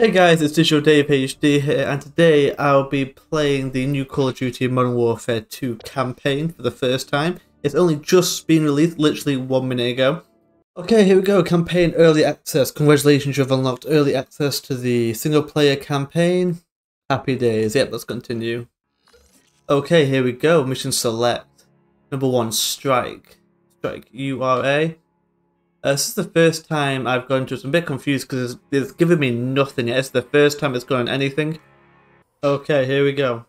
Hey guys, it's Digital Dave HD here, and today I'll be playing the new Call of Duty Modern Warfare 2 campaign for the first time. It's only just been released, literally one minute ago. Okay, here we go, campaign early access. Congratulations, you've unlocked early access to the single player campaign. Happy days. Yep, let's continue. Okay, here we go, mission select. Number one, strike. Strike URA. Uh, this is the first time I've gone to it. I'm a bit confused because it's, it's given me nothing yet. It's the first time it's gone anything. Okay, here we go.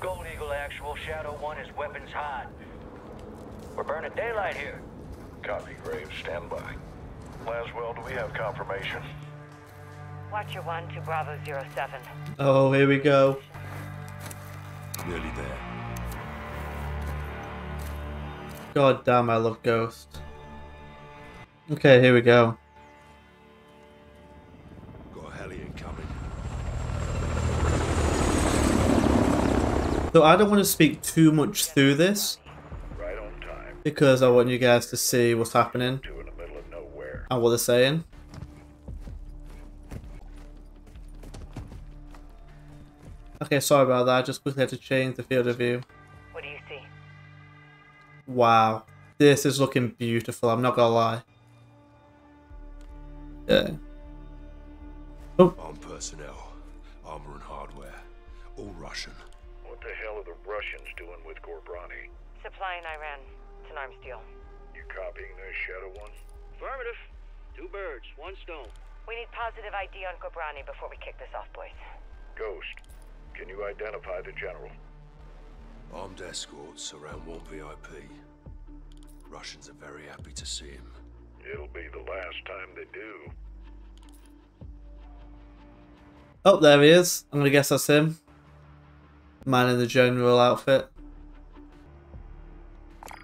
Gold Eagle Actual, Shadow 1 is weapons hot. We're burning daylight here. Copy, Graves. Stand by. Laswell, do we have confirmation? Watcher 1 to Bravo 07. Oh, here we go. Nearly there. God damn, I love Ghost. Okay, here we go. Got a heli incoming. So I don't want to speak too much through this Right on time. Because I want you guys to see what's happening in the middle of nowhere. and what they're saying. Okay, sorry about that. I just quickly had to change the field of view. What do you see? Wow. This is looking beautiful, I'm not gonna lie. Yeah. Oh. Armed personnel, armor and hardware, all Russian. What the hell are the Russians doing with Ghorbrani? Supplying Iran. It's an arms deal. You copying this, Shadow One? Affirmative. Two birds, one stone. We need positive ID on Ghorbrani before we kick this off, boys. Ghost, can you identify the general? Armed escorts around one VIP. Russians are very happy to see him. It'll be the last time they do. Oh, there he is. I'm gonna guess that's him. Man in the general outfit.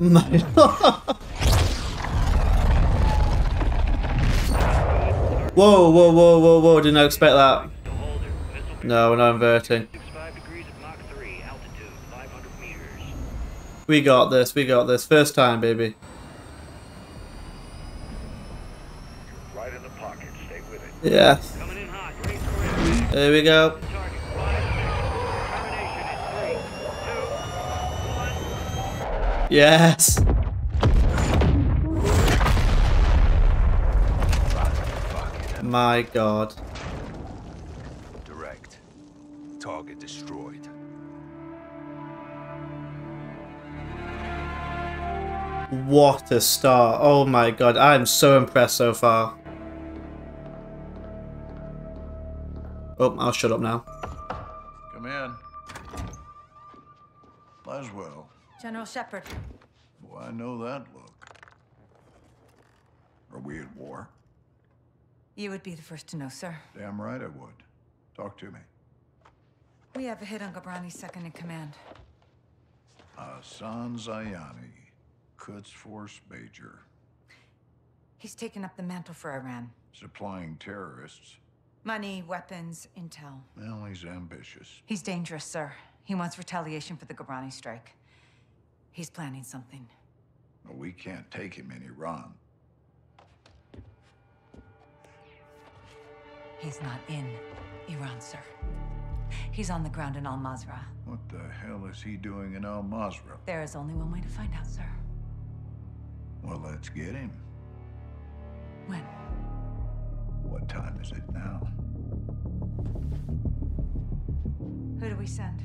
My Whoa, whoa, whoa, whoa, whoa, did not expect that. No, we're not inverting. 65 degrees at Mach 3, altitude 500 meters. We got this, we got this. First time, baby. Right in the pocket. Stay with it. Yes. Coming in hot, ready for impact. There we go. Target 5 Termination in 3, 2, 1. Yes. My god. Direct. Target destroyed. What a start. Oh my god, I'm so impressed so far. Oh, I'll shut up now. Come in. Laswell. General Shepard. Boy, I know that look. Are we at war? You would be the first to know, sir. Damn right I would. Talk to me. We have a hit on Ghorbrani's second in command. Hassan Zyani, Quds Force Major, He's taken up the mantle for Iran. supplying terrorists. Money, weapons, intel. Well, he's ambitious. He's dangerous, sir. He wants retaliation for the Gobrani strike. He's planning something. But we can't take him in Iran. He's not in Iran, sir. He's on the ground in Al Mazrah. What the hell is he doing in Al Mazrah? There is only one way to find out, sir. Well, let's get him. When? What time is it now? Who do we send?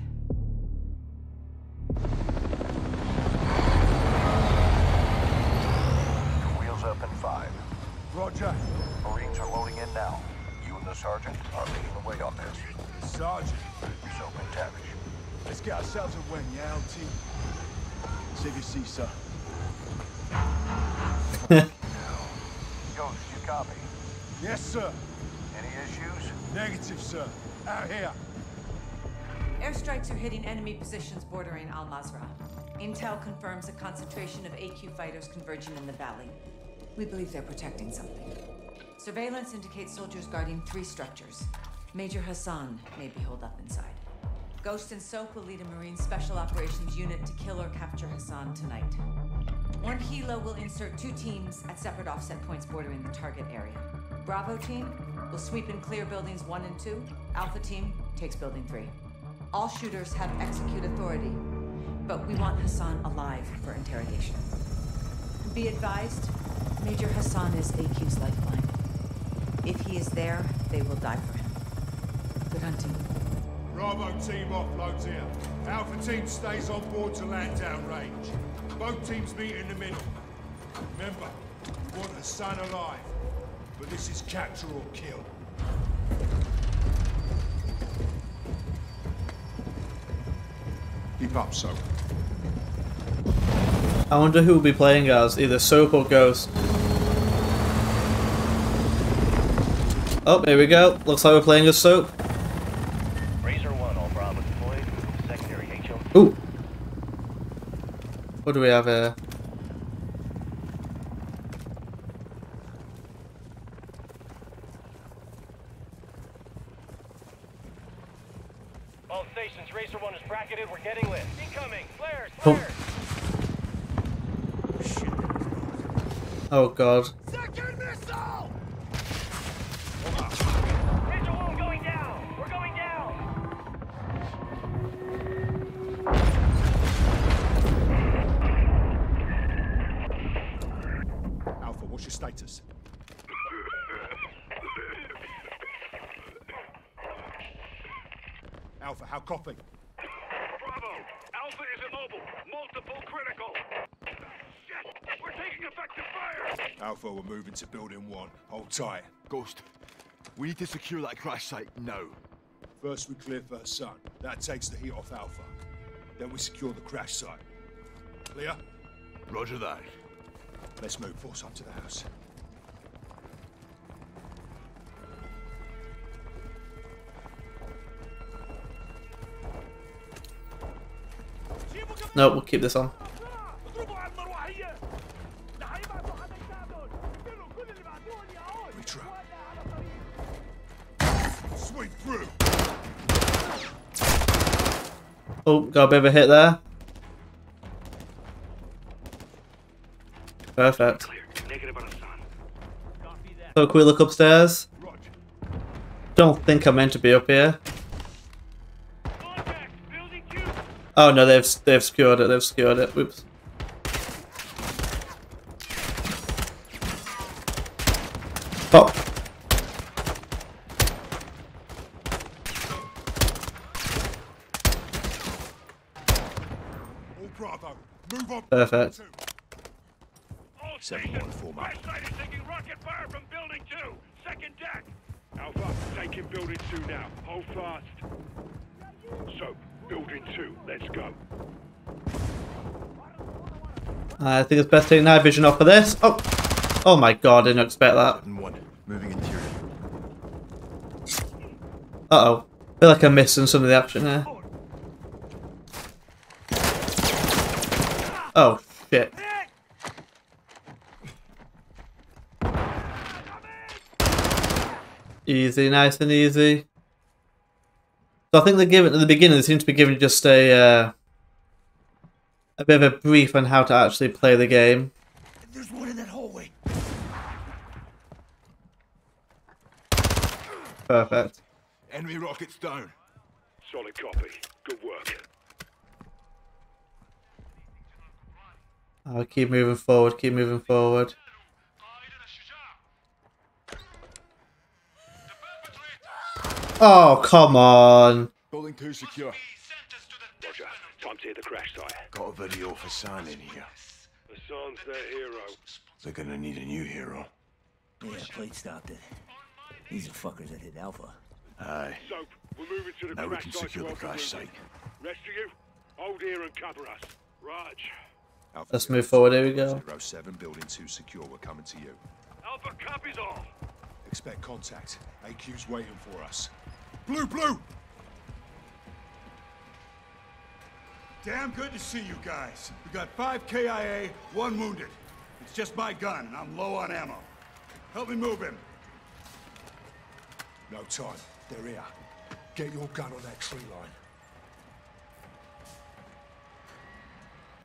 Wheels up in five. Roger. Marines are loading in Now, you and the sergeant are leading the way on this. Sergeant, So, MacTavish. let's get ourselves a wing, yeah, LT? CVC, sir. Ghost, you copy? Yes, sir. Any issues? Negative, sir. Out here. Airstrikes are hitting enemy positions bordering Al Mazrah. Intel confirms a concentration of AQ fighters converging in the valley. We believe they're protecting something. Surveillance indicates soldiers guarding three structures. Major Hassan may be holed up inside. Ghost and Soap will lead a Marine Special Operations unit to kill or capture Hassan tonight. One Hilo will insert two teams at separate offset points bordering the target area. Bravo team will sweep and clear buildings one and two. Alpha team takes building three. All shooters have execute authority, but we want Hassan alive for interrogation. Be advised, Major Hassan is AQ's lifeline. If he is there, they will die for him. Good hunting. Bravo team offloads here. Alpha team stays on board to land down range. Both teams meet in the middle. Remember, we want Hassan alive. But this is capture or kill. Keep up, Soap. I wonder who will be playing as, either Soap or Ghost. Oh, here we go. Looks like we're playing as Soap. Razor 1, all Bravo deployed. Secondary HO. Ooh. What do we have here? All stations, Razor 1 is bracketed. We're getting lit. Incoming! Flares! Oh. Flares! Oh Oh, god. Second missile! Razor 1 going down! We're going down! Alpha, what's your status? Alpha, how copy? Bravo! Alpha is immobile. Multiple critical. Shit! We're taking effective fire! Alpha, we're moving to building one. Hold tight. Ghost, we need to secure that crash site now. First we clear for Hassan. That takes the heat off Alpha. Then we secure the crash site. Clear? Roger that. Let's move force up to the house. No, we'll keep this on. Through. Oh, got a bit of a hit there. Perfect. So can we look upstairs? Don't think I'm meant to be up here. Oh no, they've they've secured it. They've secured it. Oops. Pop. Perfect. All Seven stations, one, four, crash site is taking rocket fire from building two! Second deck! Alpha, taking building two now. Hold fast. So, building two, let's go. I think it's best taking night vision off for this. Oh, oh my god! Didn't expect that. And one, moving interior. Uh oh. I Feel like I'm missing some of the action there. Oh shit. Easy, nice and easy. So I think they give it at the beginning. They seem to be giving just a uh, a bit of a brief on how to actually play the game. There's one in that hallway. Perfect. Enemy rockets down. Solid copy. Good work. I'll keep moving forward. Keep moving forward. Oh come on! Building two secure. Roger. Time to hit the crash site. Got a video of Hassan in here. Hassan's their hero. They're gonna need a new hero. Yeah, plate stopped it. These are fuckers that hit Alpha. Aye. So, we're moving to the Now we can secure the crash site. Rest of you, hold here and cover us. Raj. Alpha Let's move forward, here we Zero go. Seven, building two secure. We're coming to you. Alpha copies all. Expect contact. AQ's waiting for us. Blue, blue! Damn good to see you guys. We got five KIA, one wounded. It's just my gun, and I'm low on ammo. Help me move him. No time. They're here. Get your gun on that tree line.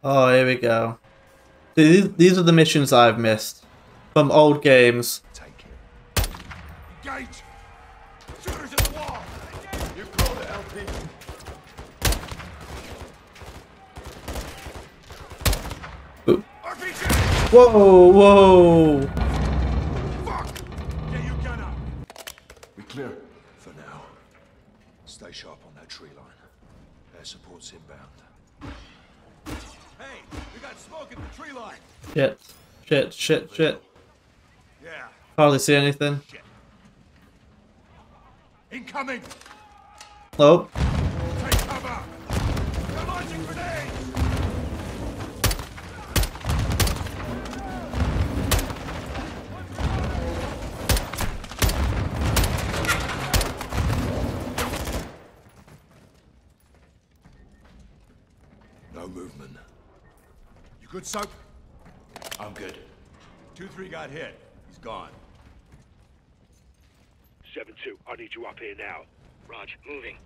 Oh, here we go. These, these are the missions I've missed from old games. Take it. Engage! Shooters in the wall! You call it, LP. RPG! Whoa, whoa! Fuck! Get your gun up! We clear. For now. Stay sharp on that tree line. Air support's inbound. Hey, we got smoke at the tree line! Shit, shit, shit, shit. Yeah, Hardly see anything. incoming! Oh, good, Soap? I'm good. 2-3 got hit. He's gone. 7-2, I need you up here now. Raj, moving.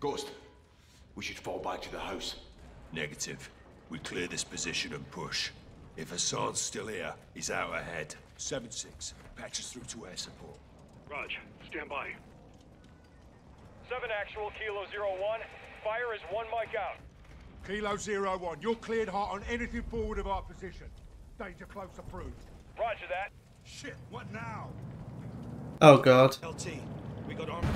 Ghost, we should fall back to the house. Negative. We clear this position and push. If Hassan's still here, he's out ahead. 7-6. Patch us through to air support. Raj, stand by. 7 actual, Kilo Zero One. Fire is one mic out. Kilo Zero One, you're cleared hot on anything forward of our position. Danger close approved. Roger that. Shit, what now? oh god. LT, we got armor.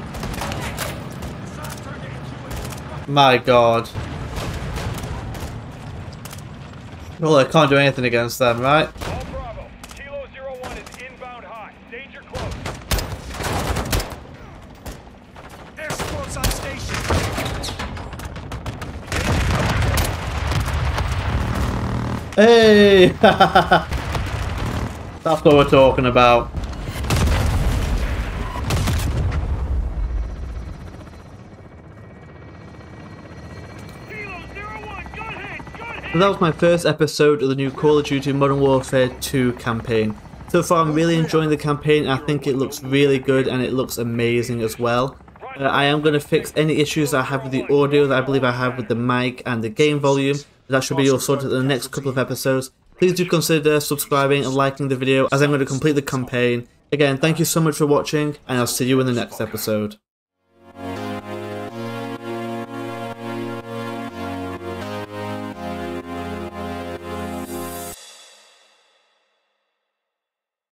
My god. Well, I can't do anything against them, right? Hey! That's what we're talking about. So that was my first episode of the new Call of Duty Modern Warfare 2 campaign. So far I'm really enjoying the campaign, I think it looks really good and it looks amazing as well. Uh, I am going to fix any issues I have with the audio that I believe I have with the mic and the game volume. That should be all sorted in the next couple of episodes. Please do consider subscribing and liking the video as I'm going to complete the campaign. Again, thank you so much for watching and I'll see you in the next episode.